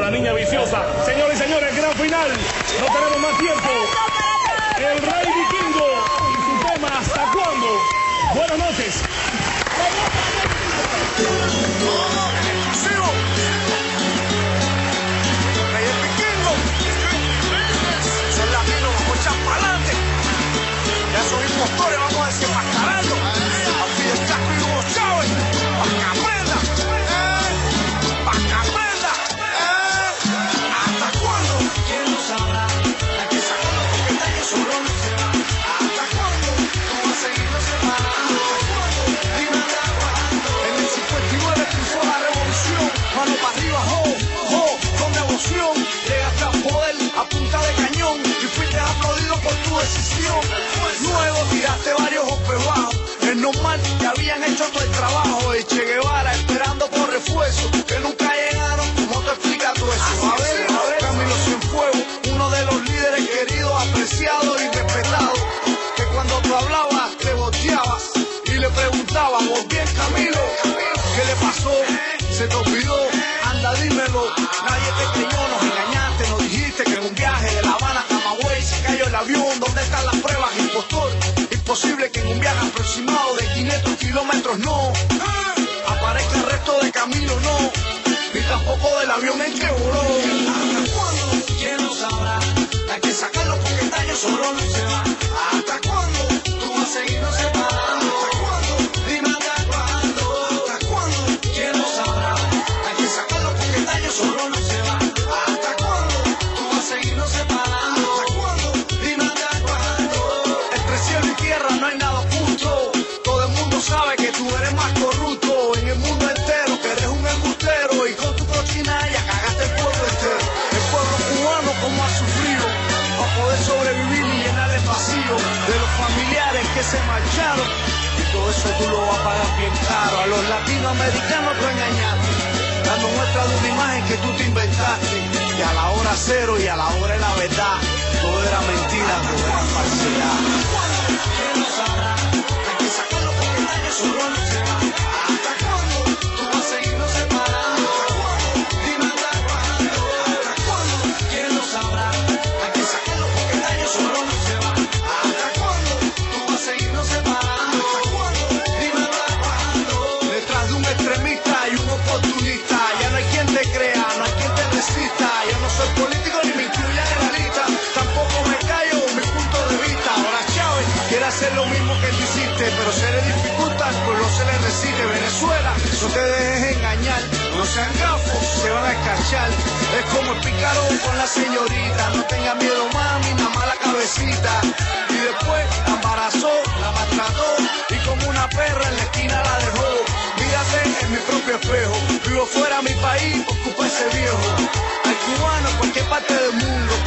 la niña viciosa. Señores y señores, gran final. No tenemos más tiempo. El rey tiraste varios golpes bajos. Es normal que habían hecho todo el trabajo de Che Guevara esperando por refuerzo que nunca llegaron. ¿Cómo te explicas todo eso? A ver, a ver, Camilo Cienfuegos, uno de los líderes queridos, apreciados y respetados, que cuando tú hablabas te volteabas y le preguntabas, ¿vos bien Camilo? ¿Qué le pasó? Se te olvidó, Que en un viaje aproximado de 500 kilómetros no aparezca el resto de Camilo, no. Ni tampoco del avión en que voló. ¿Hasta cuándo? ¿Quién lo sabrá? Hay que sacarlo porque el daño solo no se va. ¿Hasta cuándo? Que tú eres más corrupto. En el mundo entero que eres un embustero. Y con tu cochinalla cagaste el pueblo entero. El pueblo cubano como ha sufrido. Para poder sobrevivir y llenar el vacío de los familiares que se marcharon. Y todo eso tú lo vas a pagar bien caro. A los latinoamericanos tú engañaste. Dando muestra de una imagen que tú te inventaste. Y a la hora cero y a la hora de la verdad. Todo era mentira, lo mismo que tú hiciste, pero se le dificulta, pues no se le resiste. Venezuela, no te dejes engañar, no sean gafos, se van a escarchar. Es como el pícaro con la señorita, no tenga miedo mami, la cabecita. Y después la embarazó, la maltrató y como una perra en la esquina la dejó. Mírate en mi propio espejo, vivo fuera de mi país, ocupa ese viejo. Al cubano en cualquier parte del mundo